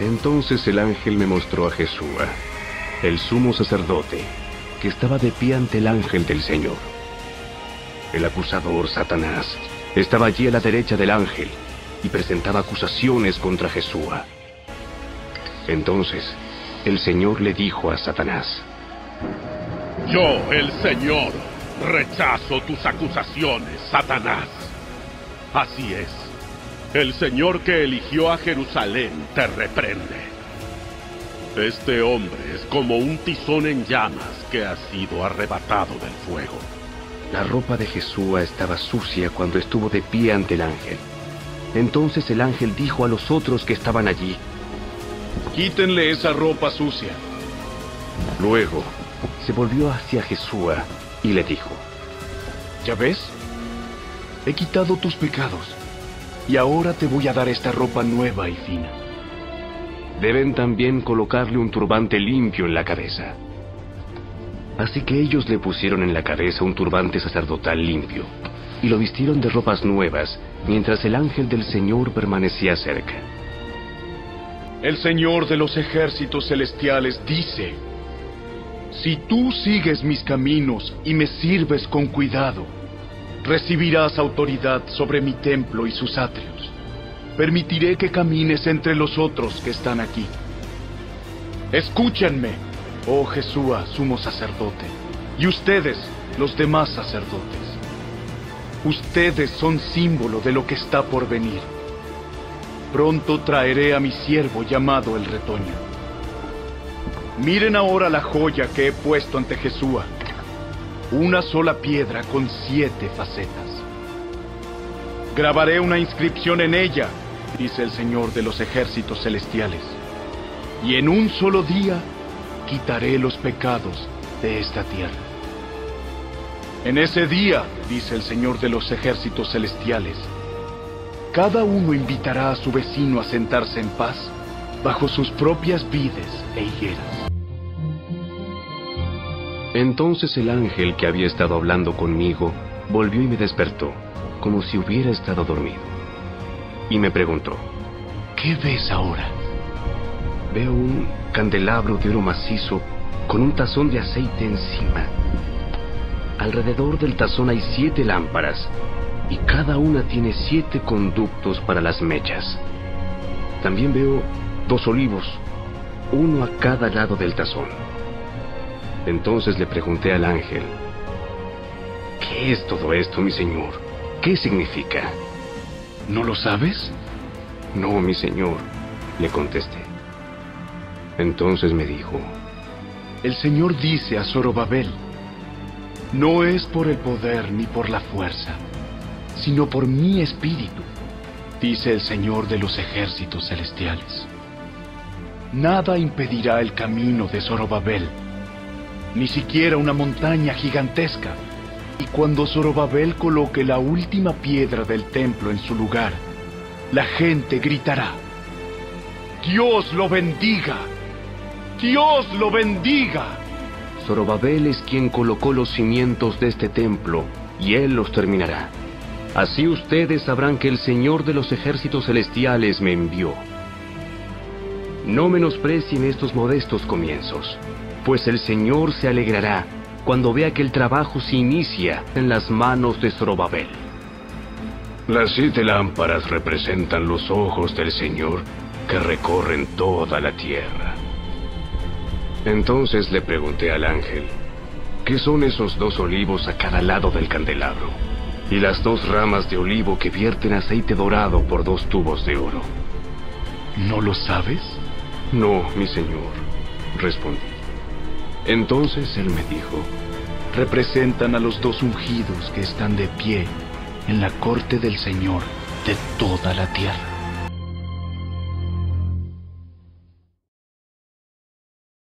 Entonces el ángel me mostró a Jesús, el sumo sacerdote, que estaba de pie ante el ángel del Señor. El acusador Satanás estaba allí a la derecha del ángel y presentaba acusaciones contra Jesús. Entonces el Señor le dijo a Satanás, Yo, el Señor, rechazo tus acusaciones, Satanás. Así es. El Señor que eligió a Jerusalén te reprende. Este hombre es como un tizón en llamas que ha sido arrebatado del fuego. La ropa de Jesús estaba sucia cuando estuvo de pie ante el ángel. Entonces el ángel dijo a los otros que estaban allí, Quítenle esa ropa sucia. Luego se volvió hacia Jesús y le dijo, ¿Ya ves? He quitado tus pecados y ahora te voy a dar esta ropa nueva y fina. Deben también colocarle un turbante limpio en la cabeza. Así que ellos le pusieron en la cabeza un turbante sacerdotal limpio y lo vistieron de ropas nuevas mientras el ángel del Señor permanecía cerca. El Señor de los ejércitos celestiales dice, si tú sigues mis caminos y me sirves con cuidado, recibirás autoridad sobre mi templo y sus atrios. Permitiré que camines entre los otros que están aquí. Escúchenme, oh Jesús, sumo sacerdote, y ustedes, los demás sacerdotes. Ustedes son símbolo de lo que está por venir. Pronto traeré a mi siervo llamado el retoño. Miren ahora la joya que he puesto ante Jesús. Una sola piedra con siete facetas. Grabaré una inscripción en ella, dice el Señor de los ejércitos celestiales. Y en un solo día quitaré los pecados de esta tierra. En ese día, dice el Señor de los ejércitos celestiales, cada uno invitará a su vecino a sentarse en paz bajo sus propias vides e higueras. Entonces el ángel que había estado hablando conmigo volvió y me despertó, como si hubiera estado dormido. Y me preguntó, ¿qué ves ahora? Veo un candelabro de oro macizo con un tazón de aceite encima. Alrededor del tazón hay siete lámparas y cada una tiene siete conductos para las mechas. También veo dos olivos, uno a cada lado del tazón. Entonces le pregunté al ángel, ¿qué es todo esto, mi señor? ¿Qué significa? ¿No lo sabes? No, mi señor, le contesté. Entonces me dijo, El Señor dice a Zorobabel, no es por el poder ni por la fuerza, sino por mi espíritu, dice el Señor de los ejércitos celestiales. Nada impedirá el camino de Zorobabel, ni siquiera una montaña gigantesca. Y cuando Zorobabel coloque la última piedra del templo en su lugar, la gente gritará, Dios lo bendiga, Dios lo bendiga. Zorobabel es quien colocó los cimientos de este templo, y él los terminará. Así ustedes sabrán que el Señor de los ejércitos celestiales me envió. No menosprecien estos modestos comienzos, pues el Señor se alegrará cuando vea que el trabajo se inicia en las manos de Zorobabel. Las siete lámparas representan los ojos del Señor que recorren toda la tierra. Entonces le pregunté al ángel, ¿qué son esos dos olivos a cada lado del candelabro? Y las dos ramas de olivo que vierten aceite dorado por dos tubos de oro. ¿No lo sabes? No, mi señor, respondí. Entonces él me dijo, representan a los dos ungidos que están de pie en la corte del Señor de toda la tierra.